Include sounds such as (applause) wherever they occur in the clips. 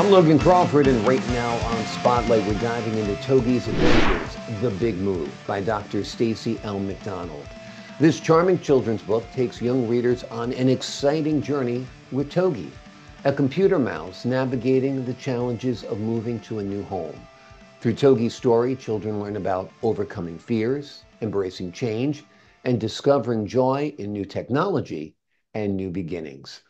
I'm Logan Crawford, and right now on Spotlight, we're diving into Togi's Adventures, The Big Move by Dr. Stacy L. McDonald. This charming children's book takes young readers on an exciting journey with Togi, a computer mouse navigating the challenges of moving to a new home. Through Togi's story, children learn about overcoming fears, embracing change, and discovering joy in new technology and new beginnings.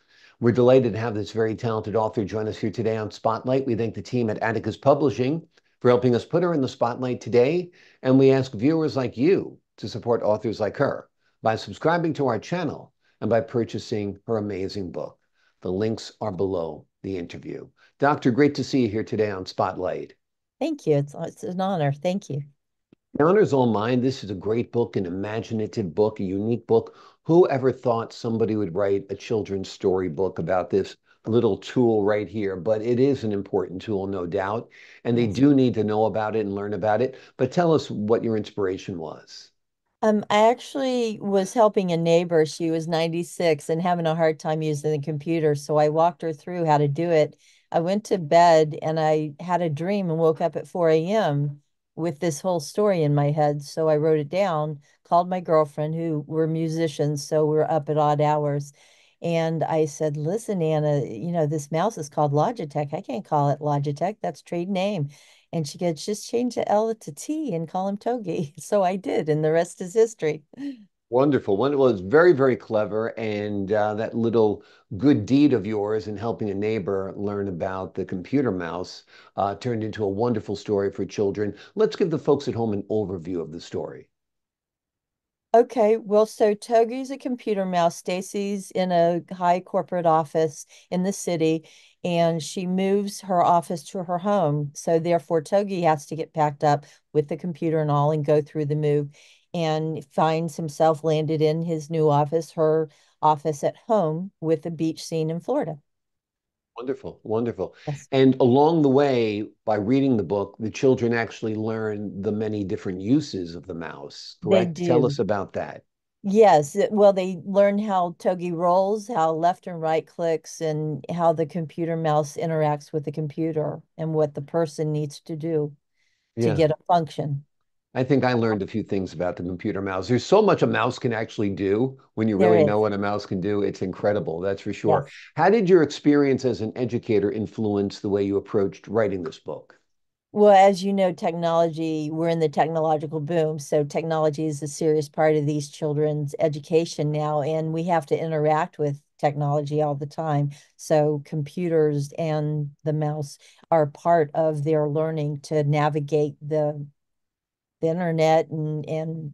We're delighted to have this very talented author join us here today on Spotlight. We thank the team at Atticus Publishing for helping us put her in the spotlight today, and we ask viewers like you to support authors like her by subscribing to our channel and by purchasing her amazing book. The links are below the interview. Doctor, great to see you here today on Spotlight. Thank you. It's, it's an honor. Thank you. The honor's all mine. This is a great book, an imaginative book, a unique book. Who ever thought somebody would write a children's story book about this little tool right here? But it is an important tool, no doubt. And they do need to know about it and learn about it. But tell us what your inspiration was. Um, I actually was helping a neighbor. She was 96 and having a hard time using the computer. So I walked her through how to do it. I went to bed and I had a dream and woke up at 4 a.m with this whole story in my head. So I wrote it down, called my girlfriend, who were musicians. So we are up at odd hours. And I said, listen, Anna, you know, this mouse is called Logitech. I can't call it Logitech. That's trade name. And she goes, just change the L to T and call him Togi. (laughs) So I did, and the rest is history. Wonderful. Well, it's very, very clever. And uh, that little good deed of yours in helping a neighbor learn about the computer mouse uh, turned into a wonderful story for children. Let's give the folks at home an overview of the story. Okay, well, so Togi's a computer mouse. Stacy's in a high corporate office in the city, and she moves her office to her home. So therefore, Togi has to get packed up with the computer and all and go through the move and finds himself landed in his new office, her office at home with a beach scene in Florida. Wonderful, wonderful. Yes. And along the way, by reading the book, the children actually learn the many different uses of the mouse. Correct? Tell us about that. Yes. Well, they learn how Togi rolls, how left and right clicks, and how the computer mouse interacts with the computer and what the person needs to do to yeah. get a function. I think I learned a few things about the computer mouse. There's so much a mouse can actually do when you really know what a mouse can do. It's incredible, that's for sure. Yes. How did your experience as an educator influence the way you approached writing this book? Well, as you know, technology, we're in the technological boom. So, technology is a serious part of these children's education now, and we have to interact with technology all the time. So, computers and the mouse are part of their learning to navigate the the internet and and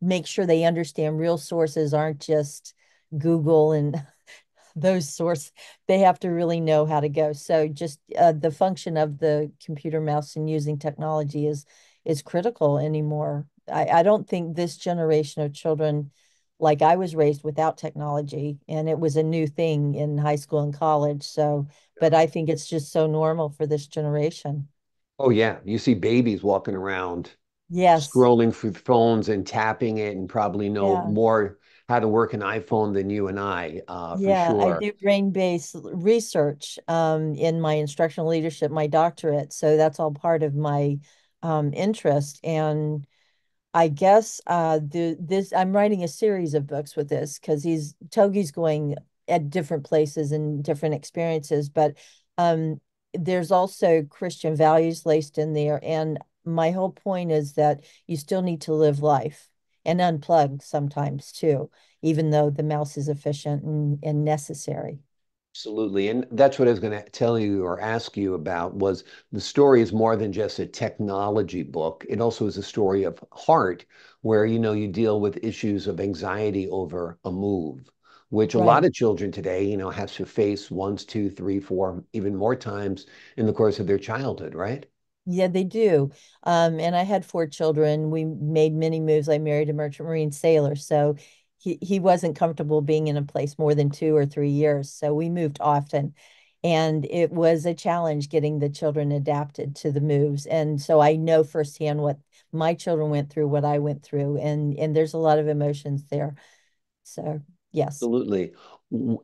make sure they understand real sources aren't just Google and (laughs) those sources. They have to really know how to go. So just uh, the function of the computer mouse and using technology is is critical anymore. I, I don't think this generation of children like I was raised without technology and it was a new thing in high school and college. So, but I think it's just so normal for this generation. Oh yeah, you see babies walking around, yes, scrolling through phones and tapping it, and probably know yeah. more how to work an iPhone than you and I. Uh, yeah, sure. I do brain-based research um, in my instructional leadership, my doctorate, so that's all part of my um, interest. And I guess uh, the this I'm writing a series of books with this because he's Togi's going at different places and different experiences, but um, there's also Christian values laced in there. And my whole point is that you still need to live life and unplug sometimes too, even though the mouse is efficient and, and necessary. Absolutely. And that's what I was going to tell you or ask you about was the story is more than just a technology book. It also is a story of heart where, you know, you deal with issues of anxiety over a move which a lot of children today, you know, have to face once, two, three, four, even more times in the course of their childhood, right? Yeah, they do. Um, and I had four children. We made many moves. I married a merchant marine sailor, so he he wasn't comfortable being in a place more than two or three years. So we moved often, and it was a challenge getting the children adapted to the moves. And so I know firsthand what my children went through, what I went through, and and there's a lot of emotions there. So Yes. Absolutely.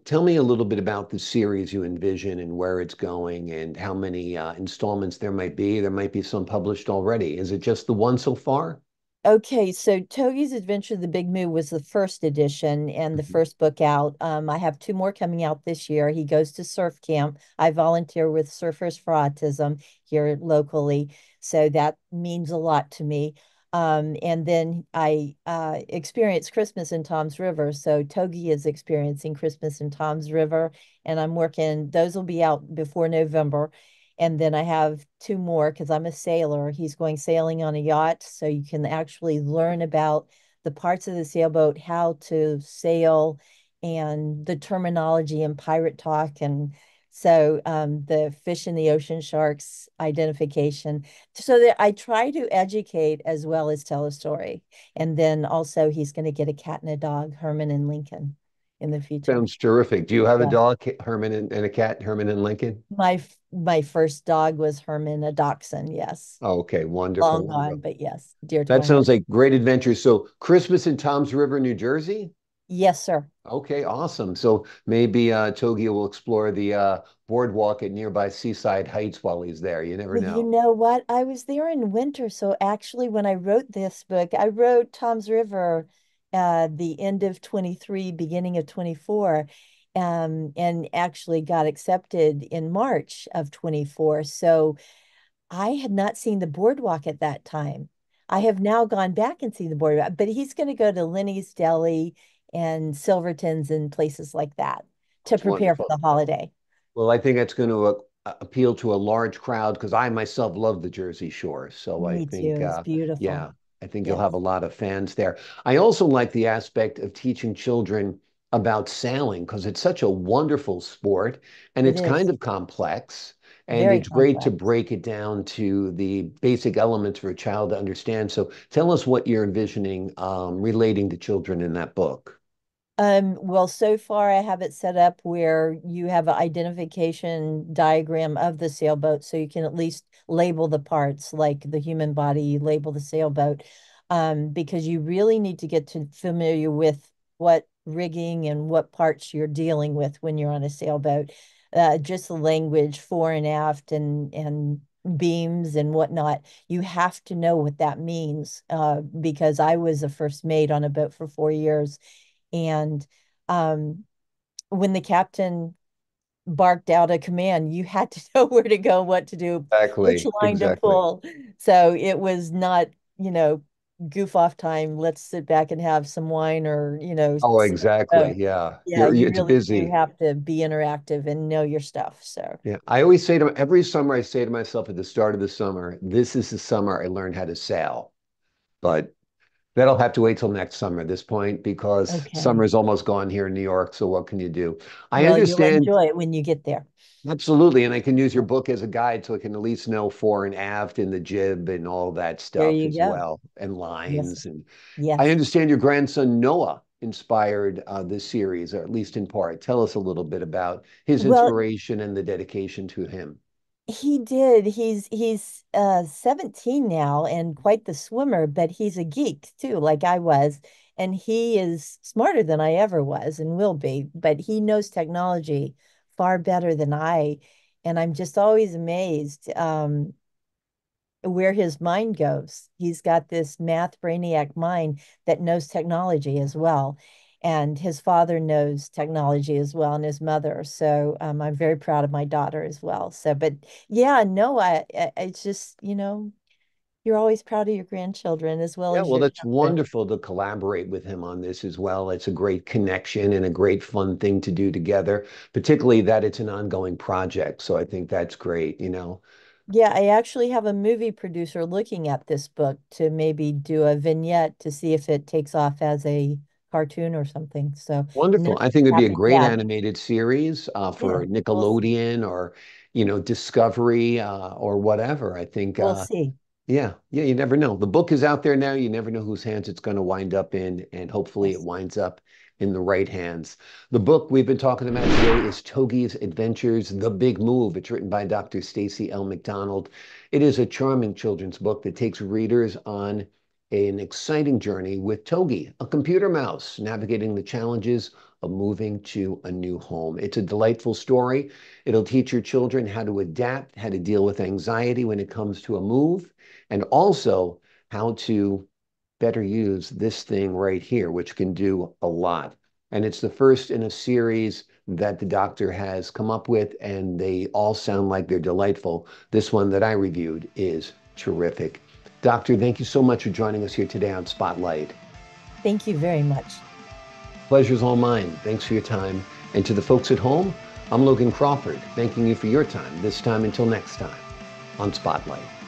Tell me a little bit about the series you envision and where it's going and how many uh, installments there might be. There might be some published already. Is it just the one so far? Okay, so Togi's Adventure of the Big Move was the first edition and the Mhm. first book out. Um, I have two more coming out this year. He goes to surf camp. I volunteer with Surfers for Autism here locally, so that means a lot to me. Um, and then I uh, experience Christmas in Tom's River. So Togi is experiencing Christmas in Tom's River, and I'm working, those will be out before November. And then I have two more because I'm a sailor. He's going sailing on a yacht. So you can actually learn about the parts of the sailboat, how to sail, and the terminology and pirate talk. And so um, the fish in the ocean, sharks identification. So that I try to educate as well as tell a story. And then also, he's going to get a cat and a dog, Herman and Lincoln, in the future. Sounds terrific. Do you have a dog, Herman, and, and a cat, Herman and Lincoln? My my first dog was Herman, a dachshund. Yes. Oh, okay, wonderful, long gone, but yes, dear That sounds like great adventure. So, Christmas in Tom's River, New Jersey? Yes, sir. Okay, awesome. So maybe uh, Togi will explore the uh, boardwalk at nearby Seaside Heights while he's there. You never Well, you know. know what? I was there in winter, so actually, when I wrote this book, I wrote Tom's River, uh, the end of 23, beginning of 24, um, and actually got accepted in March of 24. So I had not seen the boardwalk at that time. I have now gone back and seen the boardwalk, but he's going to go to Lenny's Deli and Silverton's and places like that to It's prepare for the holiday. Well, I think that's going to uh, appeal to a large crowd because I myself love the Jersey Shore. So I think, too. It's uh, beautiful. yeah, I think you'll have a lot of fans there. I also like the aspect of teaching children about sailing because it's such a wonderful sport and it it's kind of complex. And very it's great to break it down to the basic elements for a child to understand. So tell us what you're envisioning um, relating to children in that book. Um, well, so far I have it set up where you have an identification diagram of the sailboat, so you can at least label the parts, like the human body, label the sailboat, um, because you really need to get to familiar with what rigging and what parts you're dealing with when you're on a sailboat. Uh, just the language fore and aft and and beams and whatnot. You have to know what that means, uh, because I was a first mate on a boat for four years and um, when the captain barked out a command, you had to (laughs) know where to go, what to do, which Exactly, line to pull. So it was not, you know, goof off time. Let's sit back and have some wine or, you know, Oh, sit on the exactly. boat. Yeah. Yeah, You're, you you it's really busy. have to be interactive and know your stuff. So Yeah, I always say to every summer, I say to myself at the start of the summer, this is the summer I learned how to sail. But that'll have to wait till next summer at this point because okay. summer is almost gone here in New York. So what can you do? I Well, you'll understand enjoy it when you get there. absolutely, and I can use your book as a guide so I can at least know fore and aft and the jib and all that stuff as go. well, and Yes. lines. And I understand your grandson Noah inspired uh, this series, or at least in part. Tell us a little bit about his Well, inspiration and the dedication to him. He did. He's he's uh 17 now and quite the swimmer, but he's a geek too, like I was. And he is smarter than I ever was and will be, but he knows technology far better than I. And I'm just always amazed. Um, where his mind goes. He's got this math brainiac mind that knows technology as well. And his father knows technology as well, and his mother. So um, I'm very proud of my daughter as well. So, but yeah, no, I, I it's just, you know, you're always proud of your grandchildren as well Yeah, as well, that's children. wonderful to collaborate with him on this as well. It's a great connection and a great fun thing to do together, particularly that it's an ongoing project. So I think that's great, you know. Yeah, I actually have a movie producer looking at this book to maybe do a vignette to see if it takes off as a cartoon or something. So Wonderful. I think it'd be a great yet. animated series uh, Yeah, for we'll Nickelodeon or, you know, Discovery uh, or whatever. I think we'll uh, see. Yeah, yeah, you never know. The book is out there now. You never know whose hands it's going to wind up in, and hopefully it winds up in the right hands. The book we've been talking about today is Togi's Adventures, The Big Move. It's written by Dr. Stacy L. McDonald. It is a charming children's book that takes readers on an exciting journey with Togi, a computer mouse navigating the challenges of moving to a new home. It's a delightful story. It'll teach your children how to adapt, how to deal with anxiety when it comes to a move, and also how to better use this thing right here, which can do a lot. And it's the first in a series that the doctor has come up with, and they all sound like they're delightful. This one that I reviewed is terrific. Doctor, thank you so much for joining us here today on Spotlight. Thank you very much. Pleasure's all mine. Thanks for your time. And to the folks at home, I'm Logan Crawford, thanking you for your time, this time until next time on Spotlight.